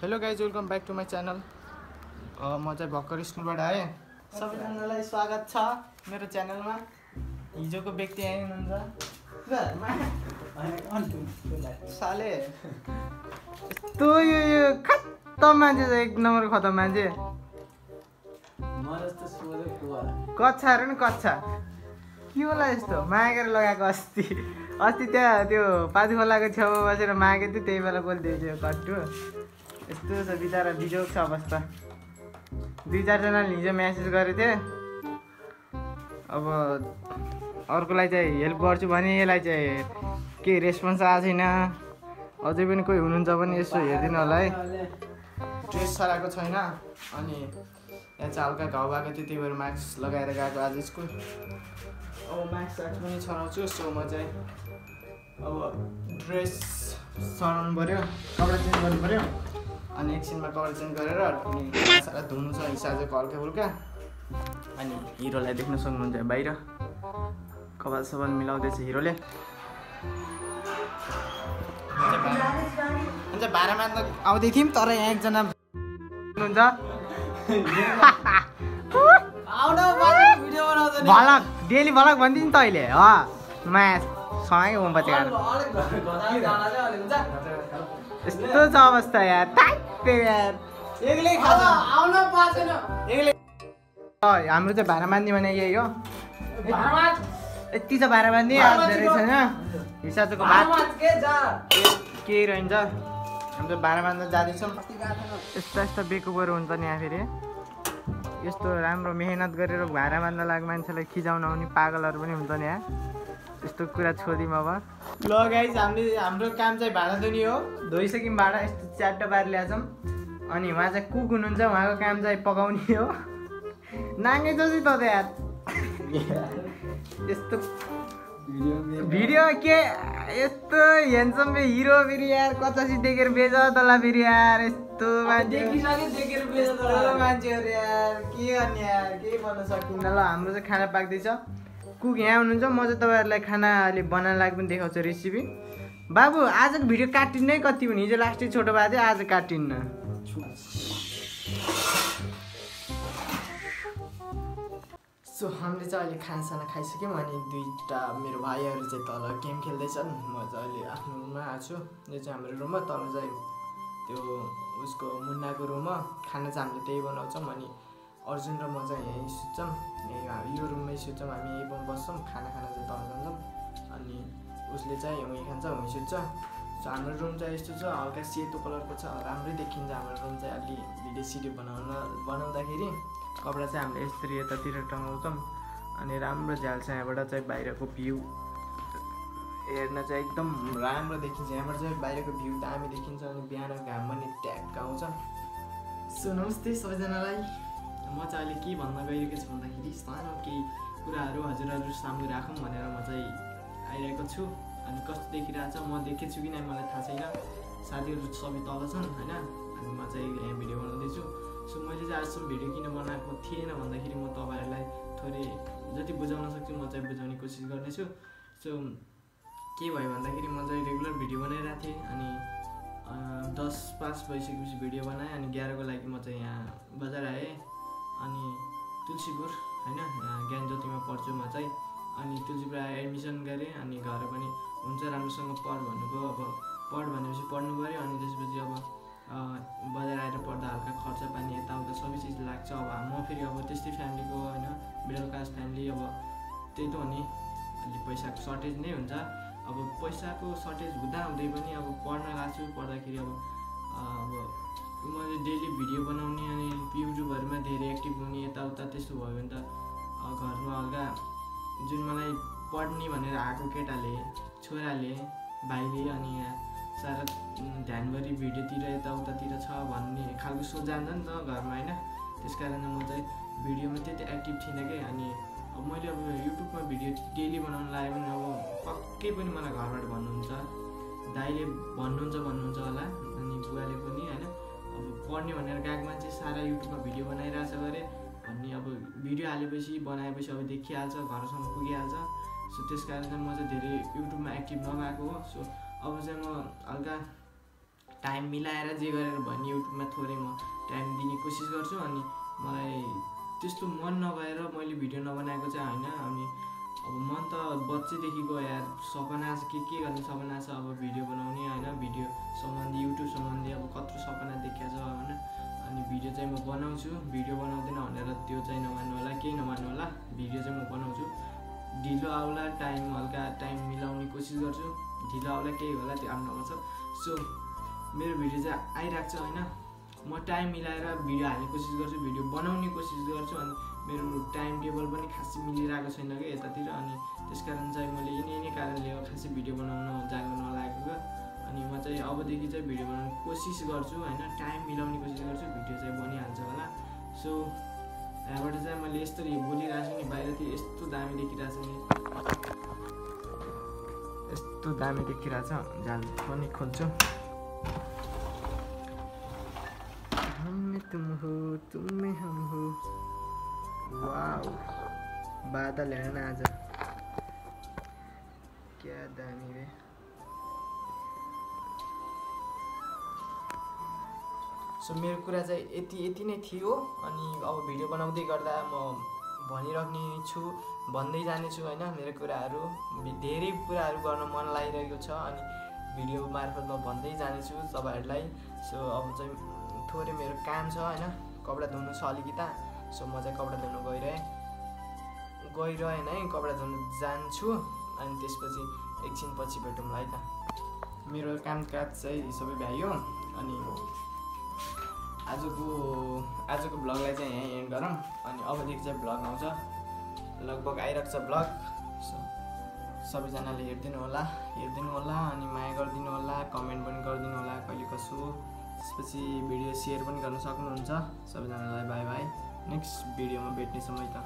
Hello guys welcome back to my channel म चाहिँ भर्खर स्कुलबाट आएँ। सबैजनालाई स्वागत छ मेरो च्यानलमा। हिजोको व्यक्ति आइ हुनुहुन्छ साले। यस्तो यो यो खत्तम मान्छे छ एक नम्बर खतम मान्छे। कच्छा र नि कच्छा के होला यस्तो? मागेर लगाएको अस्ति। अस्ति त्यहाँ त्यो पाती खोलाको छेउमा बसेर मागेको थियो त्यही बेला बोलिदिएको थियो कट्टु। यस्तो छ बिचरा बिजोग छ अवस्था। दुई चारजनाले हिजो म्यासेज गरेको थिएँ। अब अर्कोलाई चाहिँ हेल्प गर्छु भने यसलाई चाहिँ केही रेस्पोन्स आएको छैन। अझै पनि कोही हुनुहुन्छ भने यसो हेरिदिनु होला है। ड्रेस सराएको छैन। अनि यहाँ चाहिँ हल्का घाउ भएको थियो त्यही भएर मास्क लगाएर गएको आज स्कुल। अब मास्क साक्स पनि छराउँछु सो म चाहिँ अब ड्रेस सराउनु पऱ्यो कपडा चेन्ज गर्नु पऱ्यो अनि एकछिनमा कपडा चेन्ज गरेर अनि सारा धुनु छ हिसा चाहिँ हल्का फुल्का। अनि हिरोलाई देख्न सक्नुहुन्छ बाहिर। कपाल सपाल मिलाउँदैछ हिरोले। हुन्छ भाडामा त आउँदै थियौँ तर यहाँ एकजना हुनुहुन्छ। भलक डेली भलक भनिदिनु त अहिले सँगै उम्पति यस्तो छ अवस्था यार हाम्रो चाहिँ भाडा मान्ने भने यही हो। यति छ भाडा आज धेरै छैन। हिसाबको भात। केही रहन्छ? हाम्रो भाडा मान्दा जाँदैछौँ। यस्ता यस्ता बेकुबहरू हुन्छ नि यहाँ फेरि। यस्तो राम्रो मेहनत गरेर भाडा मान्न लाग्ने मान्छेलाई खिजाउन आउने पागलहरू पनि हुन्छ नि यहाँ। यस्तो कुरा छोडिदिउँ अब ल गाइज हामीले हाम्रो काम चाहिँ भाडा धुने हो। धोइसक्यौँ भाडा यस्तो च्याट्टो पारेर ल्याएछौँ अनि उहाँ चाहिँ कुक हुनुहुन्छ उहाँको काम चाहिँ पकाउने हो। नाङ्गे जस्तै त यार यस्तो। भिडियो के? यस्तो हेन्सम हिरो फेरि यार कचासी देखेर बेच तल फेरि यार यस्तो मान्छे। मान्छेहरू यार के गर्ने यार केही भन्न सकिन्न। ल हाम्रो चाहिँ खाना पाक्दैछ। कुक यहाँ हुनुहुन्छ म चाहिँ तपाईँहरूलाई खाना अहिले बनाउन लागि पनि देखाउँछु रेसिपी बाबु आजको भिडियो काटिन्नै कति भने? हिजो लास्टै छोटो भएको थियो आज काटिन्न। सो हामीले चाहिँ अहिले खानासाना खाइसक्यौँ अनि दुईवटा मेरो भाइहरू चाहिँ तल गेम खेल्दैछन्। म चाहिँ अहिले आफ्नो रुममा आएको छु। यो चाहिँ हाम्रो रुम हो तल चाहिँ त्यो उसको मुन्नाको रुम हो खाना चाहिँ हामीले त्यही बनाउँछौँ अनि अर्जुन र म चाहिँ यहीँ सुत्छौँ। यही यो रुममै सुत्छौँ। हामी यहीँ बस्छौँ। खाना खाना चाहिँ तल जान्छौँ। अनि उसले चाहिँ उहीँ खान्छ उहीँ सुत्छ। सो हाम्रो रुम चाहिँ यस्तो छ। हल्का सेतो कलरको छ। राम्रै देखिन्छ हाम्रो रुम चाहिँ। अलि भिडियो सिडियो बनाउन बनाउँदाखेरि कपडा चाहिँ हामीले यस्तरी यतातिर टङ्गाउँछौँ। अनि राम्रो झ्याल छ यहाँबाट चाहिँ बाहिरको भ्यू। हेर्न चाहिँ एकदम राम्रो देखिन्छ। यहाँबाट चाहिँ बाहिरको भ्यू दामी देखिन्छ। अनि बिहान घाम पनि ट्याक्क आउँछ। सो नमस्ते सबैजनालाई। म चाहिँ अहिले के भन्न गइरहेको छु भन्दाखेरि सानो केही कुराहरू हजुरहरू सामु राखौँ भनेर म चाहिँ आइरहेको छु। अनि कस्तो देखिरहेको छ म देखेको छु कि नै मलाई थाहा छैन। साथीहरू सबै तल छन् होइन? अनि म चाहिँ यहाँ भिडियो बनाउँदैछु। सो मैले चाहिँ आजसम्म भिडियो किन बनाएको थिएन भन्दाखेरि म तपाईँहरूलाई थोरै जति बुझाउन सक्छु म चाहिँ बुझाउने कोसिस गर्नेछु। सो के भयो भन्दाखेरि म चाहिँ रेगुलर भिडियो बनाइरहेको थिएँ अनि दस पास भइसकेपछि भिडियो बनाएँ अनि एघारको लागि म चाहिँ यहाँ बजार आएँ। अनि तुलसीपुर होइन ज्ञान ज्योतिमा पढ्छु म चाहिँ अनि तुलसीपुर आएर एडमिसन गरेँ अनि घर पनि हुन्छ राम्रोसँग पढ भन्नुभयो। अब पढ भनेपछि पढ्नु पऱ्यो अनि त्यसपछि अब बजार आएर पढ्दा हल्का खर्च पानी यताउता सबै चिज लाग्छ। अब म फेरि अब त्यस्तै फ्यामिलीको होइन मिडल क्लास फ्यामिली अब त्यही त हो नि। अलिक पैसाको सर्टेज नै हुन्छ। अब पैसाको सर्टेज हुँदा हुँदै पनि अब पढ्न गएको छु पढ्दाखेरि अब अब मैले डेली भिडियो बनाउने अनि युट्युबहरूमा धेरै एक्टिभ हुने यताउता त्यस्तो भयो भने त घरमा हल्का जुन मलाई पढ्ने भनेर आएको केटाले छोराले भाइले अनि यहाँ सारा ध्यानभरि भिडियोतिर यताउतातिर छ भन्ने खालको सोच जान्छ नि त घरमा होइन त्यस कारणले म चाहिँ भिडियोमा त्यति एक्टिभ थिइनँ कि अनि अब मैले अब युट्युबमा भिडियो डेली बनाउनु लाग्यो भने अब पक्कै पनि मलाई घरबाट भन्नुहुन्छ दाइले भन्नुहुन्छ भन्नुहुन्छ होला अनि बुवाले पनि होइन अब पढ्ने भनेर गएको मान्छे सारा युट्युबमा भिडियो बनाइरहेछ गरे अनि अब भिडियो हालेपछि बनाएपछि अब देखिहाल्छ घरसम्म पुगिहाल्छ। सो त्यस कारण चाहिँ म चाहिँ धेरै युट्युबमा एक्टिभ नभएको हो। सो अब चाहिँ म हल्का टाइम मिलाएर जे गरेर भयो नि युट्युबमा थोरै म टाइम दिने कोसिस गर्छु। अनि मलाई त्यस्तो मन नभएर मैले भिडियो नबनाएको चाहिँ होइन। अनि अब मन त बच्चैदेखिको यार सपना के के गर्ने? सपना छ अब भिडियो बनाउने होइन। भिडियो सम्बन्धी युट्युब सम्बन्धी अब कत्रो सपना देखाएको छ होइन। अनि भिडियो चाहिँ म बनाउँछु। भिडियो बनाउँदैन भनेर त्यो चाहिँ नमान्नु होला। केही नमान्नु होला। भिडियो चाहिँ म बनाउँछु। ढिलो आउला टाइम हल्का टाइम मिलाउने कोसिस गर्छु। ढिलो आउला केही होला त्यो आफ्नो छ सो मेरो भिडियो चाहिँ आइरहेको छ होइन। म टाइम मिलाएर भिडियो हाल्ने कोसिस गर्छु। भिडियो बनाउने कोसिस गर्छु। अनि मेरो टाइम टेबल पनि खासै मिलिरहेको छैन कि यतातिर। अनि त्यस कारण चाहिँ मैले यिनी यिनी कारणले खासै भिडियो बनाउन जानु नलागेको अनि म चाहिँ अबदेखि चाहिँ भिडियो बनाउने कोसिस गर्छु होइन? टाइम मिलाउने कोसिस गर्छु भिडियो चाहिँ बनिहाल्छ होला। सो यहाँबाट चाहिँ मैले यस्तो बोलिरहेको छु नि बाहिरतिर यस्तो दामी देखिरहेको छ नि। यस्तो दामी देखिरहेछ झाल पनि खोल्छु। तुम हो तुम हम हो। वाओ बादल हेर न आज. क्या दामी रे. सो मेरो कुरा चाहिँ यति यति नै थियो अनि अब भिडियो बनाउँदै गर्दा म भनिराख्ने छु भन्दै जानेछु होइन मेरो कुराहरू। धेरै कुराहरू गर्न मन लागिरहेको छ अनि भिडियो मार्फत म भन्दै जानेछु तपाईँहरूलाई। सो अब चाहिँ थोरै मेरो काम छ होइन कपडा धुनु छ अलिकता। सो म चाहिँ कपडा धुनु गइरहेँ। गइरहेँ है कपडा धुनु जान्छु अनि त्यसपछि एकछिन पछि भेटौँला है त। मेरो कामकाज चाहिँ सबै भ्यायो अनि आजको आजको भ्लगलाई चाहिँ यहीँ एन्ड गरौँ अनि अबदेखि चाहिँ भ्लग आउँछ। लगभग आइरहेको छ भ्लग सबैजनाले हेरिदिनु होला हेरिदिनु होला अनि माया गरिदिनु होला कमेन्ट पनि गरिदिनु होला कहिले कसो त्यसपछि भिडियो सेयर पनि गर्न सक्नुहुन्छ। सबैजनालाई बाई बाई। नेक्स्ट भिडियोमा भेट्ने समय त